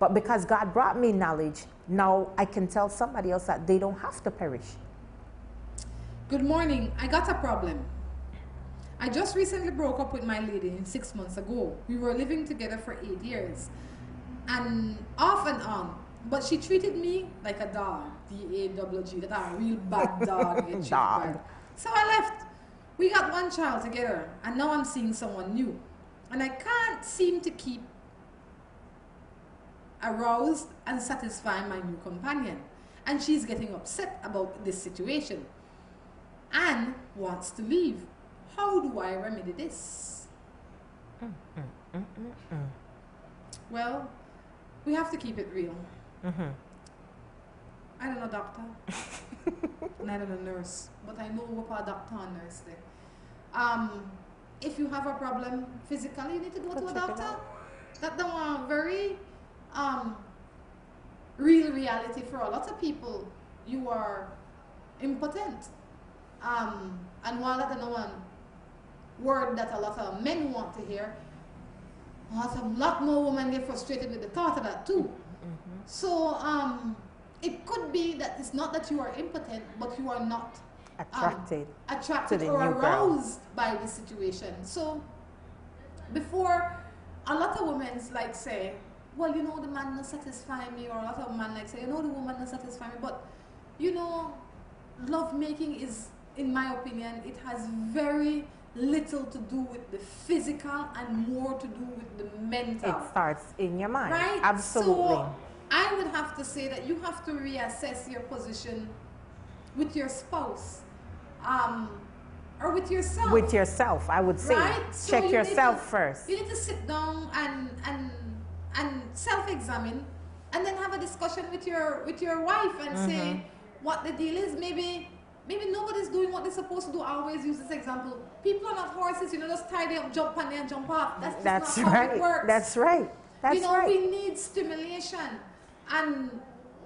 But because God brought me knowledge, now I can tell somebody else that they don't have to perish. Good morning. I got a problem. I just recently broke up with my lady six months ago. We were living together for eight years. And off and on. But she treated me like a dog. D A W G. That a real bad dog. Dog. bad. So I left. We got one child together. And now I'm seeing someone new. And I can't seem to keep aroused and satisfying my new companion. And she's getting upset about this situation and wants to leave. How do I remedy this? Mm-hmm. Mm-hmm. Mm-hmm. Well, we have to keep it real. I don't know doctor, neither a nurse, but I know what a doctor and nurse there. Um, if you have a problem physically, you need to go to a doctor. That's the one very um, real reality for a lot of people. You are impotent. Um, and while that's the one word that a lot of men want to hear, a lot, more women get frustrated with the thought of that too. So um, it could be that it's not that you are impotent, but you are not Attracted. um, attracted or aroused by the situation. So before, a lot of women like say, well, you know, the man doesn't satisfy me, or a lot of men like say, you know, the woman doesn't satisfy me. But, you know, love making is, in my opinion, it has very little to do with the physical and more to do with the mental. It starts in your mind. Right? Absolutely. So I would have to say that you have to reassess your position with your spouse um, or with yourself. With yourself, I would say. Right? So Check you need yourself to- first. You need to sit down and and and self-examine, and then have a discussion with your with your wife and say Mm-hmm. what the deal is. Maybe maybe nobody's doing what they're supposed to do. I always use this example. People are not horses. You know, just tie them up, jump on there, and jump off. That's just That's not how right. it works. That's right. That's you know, right. we need stimulation, and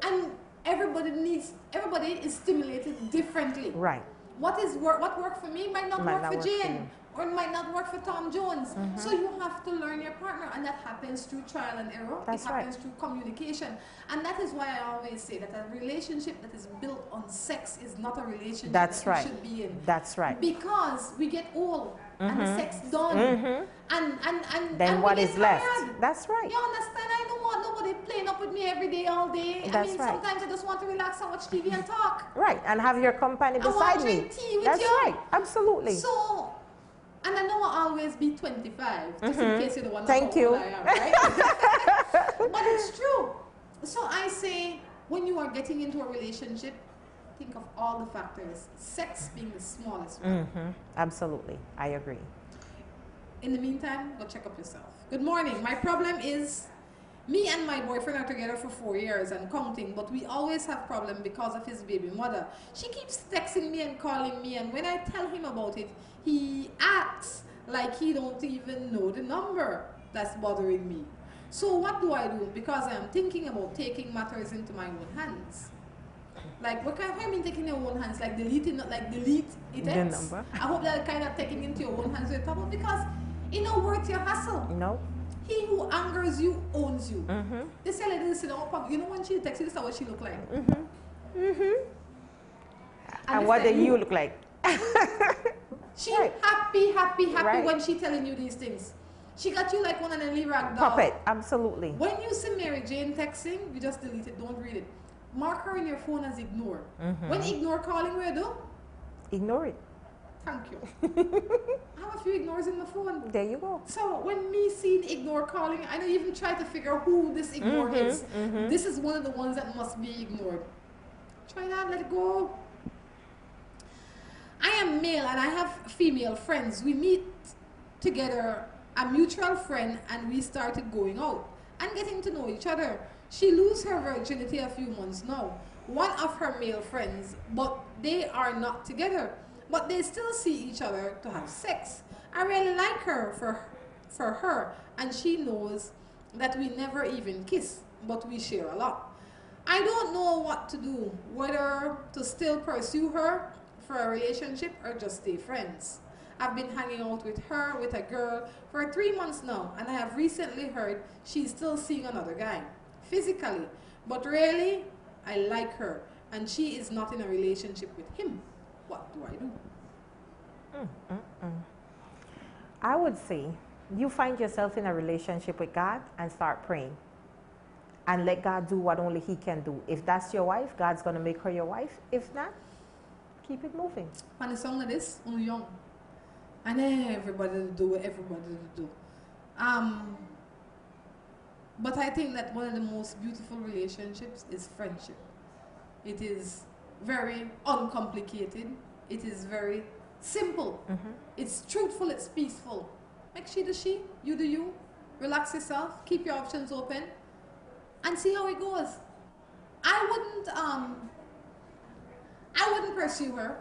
and everybody needs everybody is stimulated differently. right. What is work? What worked for me might not Might work not for work Jane. Mm-hmm. or it might not work for Tom Jones. So you have to learn your partner, and that happens through trial and error. That's it right. happens through communication, and that is why I always say that a relationship that is built on sex is not a relationship That's that right. you should be in. That's right. Because we get old and the sex done, Mhm. and and and Then and what we left? tired. That's right. You understand? I don't want nobody playing up with me every day, all day. That's I mean, right. sometimes I just want to relax and watch TV and talk. Right. And have your company beside me. drink tea with That's you. right. Absolutely. So, and I know I'll always be 25, just in case you don't want to Mm-hmm. Thank you. I am, right? but it's true. So I say, when you are getting into a relationship, think of all the factors. Sex being the smallest one. hmm Absolutely. I agree. In the meantime, go check up yourself. Good morning. My problem is me and my boyfriend are together for four years and counting, but we always have problem because of his baby mother. She keeps texting me and calling me, and when I tell him about it, he acts like he don't even know the number that's bothering me. So what do I do? Because I am thinking about taking matters into my own hands. Like what kind of I mean taking in your own hands, like deleting, not like delete it. The number. I hope that kind of taking into your own hands with trouble because it not worth your hassle. No. He who angers you owns you. Mm-hmm. This lady is you know, you know when she texts you, this is what she look like. Mhm. Mhm. And this what do you look like? She Right. happy, happy, happy Right. when she telling you these things. She got you like one of the rag doll. Puppet. Absolutely. When you see Mary Jane texting, you just delete it. Don't read it. Mark her in your phone as ignore. Mm-hmm. When ignore calling, where do? Ignore it. Thank you. I have a few ignores in my phone. There you go. So when me seeing ignore calling, I don't even try to figure out who this ignore Mhm, is. mhm. This is one of the ones that must be ignored. Try that, let it go. I am male and I have female friends. We meet together, a mutual friend, and we started going out and getting to know each other. She lose her virginity a few months now. One of her male friends, but they are not together. But they still see each other to have sex. I really like her for for her, and she knows that we never even kiss, but we share a lot. I don't know what to do, whether to still pursue her for a relationship or just stay friends. I've been hanging out with her, with a girl, for three months now, and I have recently heard she's still seeing another guy, physically. But really, I like her, and she is not in a relationship with him. What do I do? I would say you find yourself in a relationship with God and start praying. And let God do what only He can do. If that's your wife, God's going to make her your wife. If not, keep it moving. When the song of this, only young. And everybody to do what everybody to do. Um, but I think that one of the most beautiful relationships is friendship. It is very uncomplicated. It is very simple. It's truthful, it's peaceful. Make she the she, you do you. Relax yourself, keep your options open, and see how it goes. I wouldn't um I wouldn't pursue her.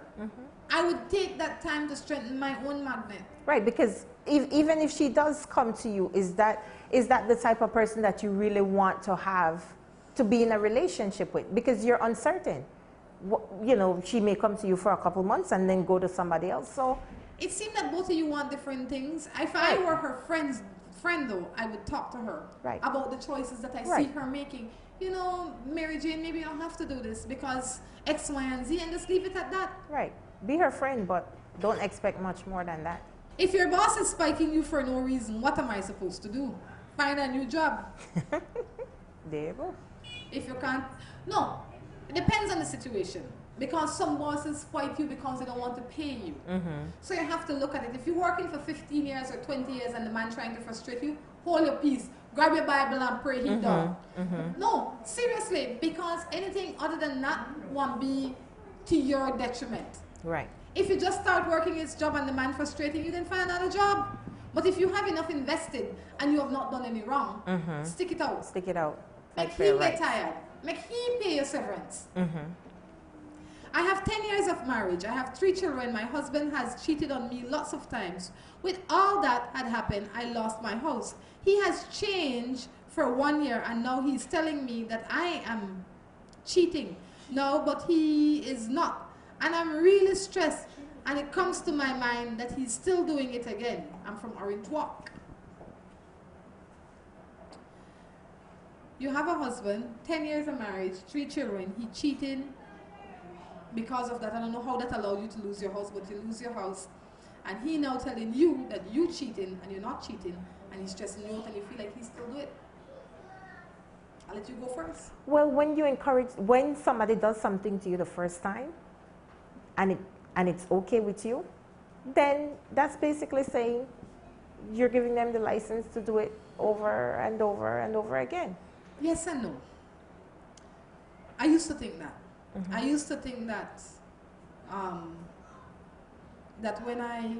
I would take that time to strengthen my own magnet. Right, because if, even if she does come to you, is that is that the type of person that you really want to have to be in a relationship with? Because you're uncertain. You know, she may come to you for a couple months and then go to somebody else. So, It seemed that both of you want different things. If I were her friend's friend though, I would talk to her Right. about the choices that I see her making. You know, Mary Jane, maybe don't have to do this because X, Y, and Z and just leave it at that. right, be her friend, but don't expect much more than that. If your boss is spiking you for no reason, what am I supposed to do? find a new job. There you go. If you can't, no, it depends on the situation. Because some bosses fight you because they don't want to pay you. Mm-hmm. So you have to look at it. If you're working for 15 years or 20 years and the man trying to frustrate you, hold your peace. Grab your Bible and pray him mm-hmm. down. Mm-hmm. No, seriously, because anything other than that won't be to your detriment. Right. If you just start working his job and the man frustrating you, then find another job. But if you have enough invested and you have not done any wrong, mm-hmm. stick it out. Stick it out. Make him get rights. tired. Make him pay your severance. Mm-hmm. I have 10 years of marriage. I have three children. My husband has cheated on me lots of times. With all that had happened, I lost my house. He has changed for one year and now he's telling me that I am cheating. No, but he is not. And I'm really stressed. And it comes to my mind that he's still doing it again. I'm from Orange Walk. You have a husband, 10 years of marriage, three children. He cheated because of that. I don't know how that allowed you to lose your house, but you lose your house. And he now telling you that you cheating and you're not cheating, and he's stressing you out, and you feel like he still do it. I'll let you go first. Well, when you encourage, when somebody does something to you the first time, and it and it's okay with you, then that's basically saying you're giving them the license to do it over and over and over again. Yes and no. I used to think that. I used to think that um, that when I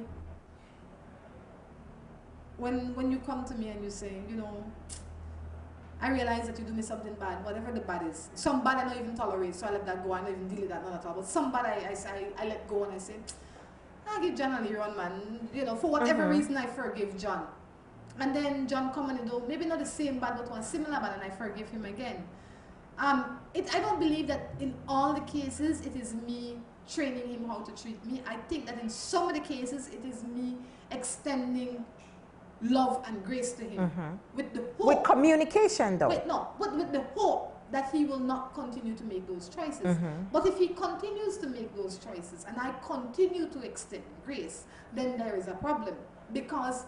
when when you come to me and you say, you know, I realize that you do me something bad, whatever the bad is. Some bad I don't even tolerate, so I let that go. I don't even deal with that none at all. But some bad I, I, I, I let go and I say, I'll give John a run, man. You know, for whatever reason I forgive John. And then John come and do maybe not the same bad, but one similar bad, and I forgive him again. Um, it, I don't believe that in all the cases it is me training him how to treat me. I think that in some of the cases it is me extending love and grace to him mm-hmm. with the hope. With communication, though. Wait, no, but with the hope that he will not continue to make those choices. Mm-hmm. But if he continues to make those choices and I continue to extend grace, then there is a problem because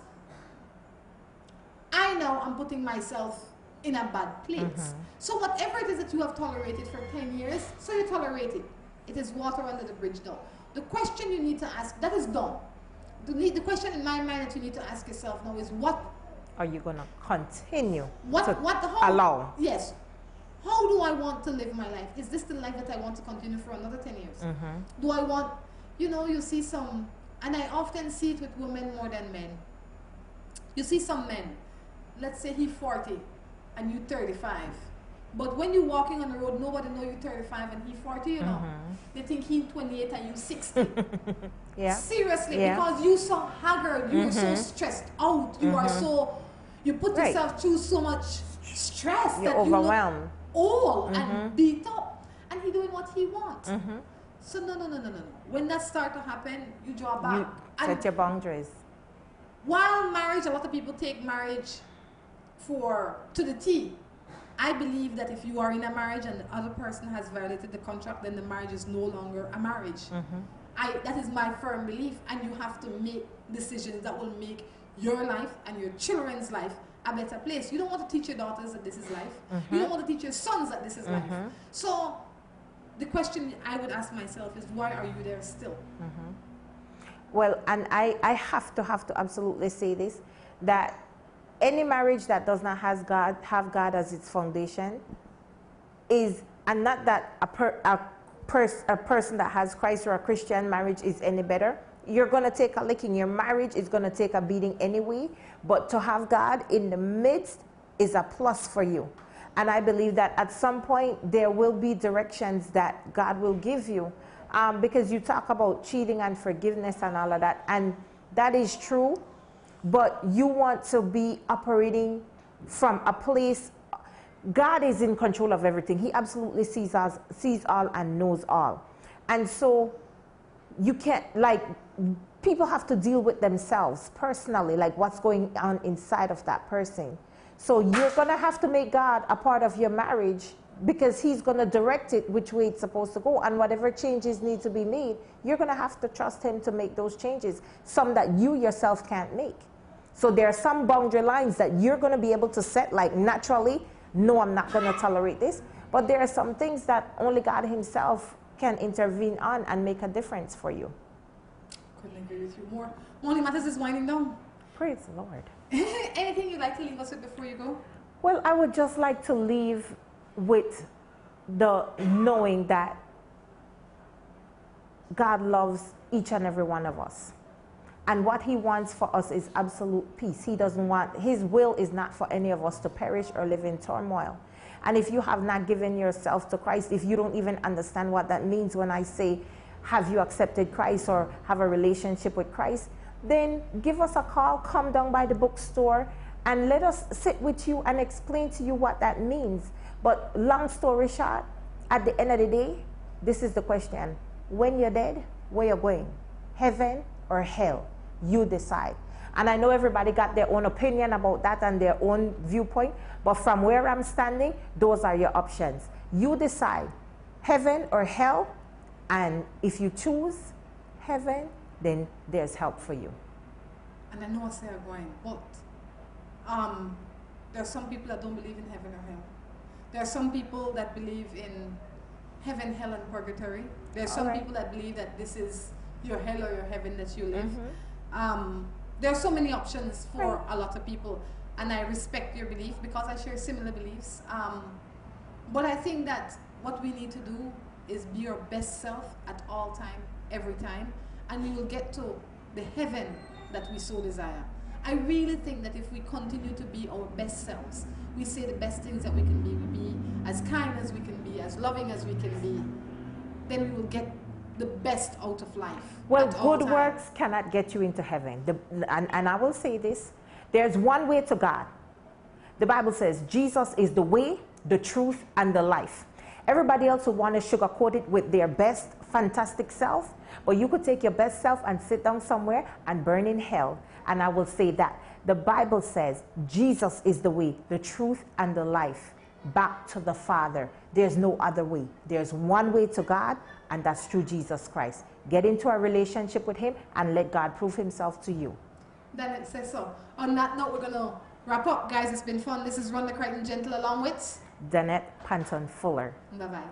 I know I'm putting myself in a bad place. Mm-hmm. So whatever it is that you have tolerated for 10 years, so you tolerate it. It is water under the bridge now. The question you need to ask, that is done. The, the question in my mind that you need to ask yourself now is what Are you going to continue what, to what, how, allow? Yes. How do I want to live my life? Is this the life that I want to continue for another 10 years? Mm-hmm. Do I want, you know, you see some, and I often see it with women more than men. You see some men, let's say he 40 and you 35. But when you're walking on the road, nobody know you're 35 and he 40, you know. Mm-hmm. They think he 28 and you 60. Yeah. Seriously, Yeah. because you so haggard, you are so mm-hmm. stressed out, you are mm-hmm. so, you put Right. yourself through so much stress You're that you overwhelmed. old and beat up, and he doing what he wants. Mm-hmm. So no, no, no, no, no, no. When that start to happen, you draw back. You and set your boundaries. while marriage, a lot of people take marriage for to the T. I believe that if you are in a marriage and the other person has violated the contract, then the marriage is no longer a marriage. Mm-hmm. I, that is my firm belief, and you have to make decisions that will make your life and your children's life a better place. You don't want to teach your daughters that this is life. You don't mm-hmm. want to teach your sons that this is life. Mm-hmm. So, the question I would ask myself is, why are you there still? Well, and I, I have to have to absolutely say this that any marriage that does not has God have God as its foundation is and not that a, per, a, pers, a person that has Christ or a Christian marriage is any better. You're going to take a licking. Your marriage is going to take a beating anyway. But to have God in the midst is a plus for you. And I believe that at some point there will be directions that God will give you. Um, because you talk about cheating and forgiveness and all of that. And that is true. But you want to be operating from a place God is in control of everything. He absolutely sees us, sees all and knows all. And so you can't like people have to deal with themselves personally, like what's going on inside of that person. So you're gonna have to make God a part of your marriage because He's gonna direct it which way it's supposed to go, and whatever changes need to be made, you're gonna have to trust Him to make those changes. Some that you yourself can't make. So there are some boundary lines that you're going to be able to set, like naturally, no, I'm not going to tolerate this. But there are some things that only God Himself can intervene on and make a difference for you. Couldn't agree with you more. Morning Matters is winding down. Praise the Lord. Anything you'd like to leave us with before you go? Well, I would just like to leave with the knowing that God loves each and every one of us. And what he wants for us is absolute peace. He doesn't want, his will is not for any of us to perish or live in turmoil. And if you have not given yourself to Christ, if you don't even understand what that means when I say, have you accepted Christ or have a relationship with Christ, then give us a call, come down by the bookstore, and let us sit with you and explain to you what that means. But long story short, at the end of the day, this is the question. When you're dead, where you're going? Heaven or hell? You decide. And I know everybody got their own opinion about that and their own viewpoint, but from where I'm standing, those are your options. You decide heaven or hell, and if you choose heaven, then there's help for you. And I know I say I'm going, but um, there are some people that don't believe in heaven or hell. There are some people that believe in heaven, hell, and purgatory. There are some Alright. people that believe that this is your hell or your heaven that you live. Mhm. Um, there are so many options for Right. a lot of people, and I respect your belief because I share similar beliefs. Um, but I think that what we need to do is be your best self at all time, every time, and we will get to the heaven that we so desire. I really think that if we continue to be our best selves, we say the best things that we can be, we be as kind as we can be, as loving as we can be, then we will get the best out of life. Well, good works cannot get you into heaven. The, and, and I will say this there's one way to God. The Bible says Jesus is the way, the truth, and the life. Everybody else will want to sugarcoat it with their best, fantastic self, but you could take your best self and sit down somewhere and burn in hell. And I will say that the Bible says Jesus is the way, the truth, and the life back to the Father. There's no other way. There's one way to God, and that's through Jesus Christ. Get into a relationship with Him and let God prove Himself to you. Then it says so. On that note, we're gonna wrap up, guys. It's been fun. This is Rhonda Crichton Gentle along with. Danette Panton Fuller. Bye bye.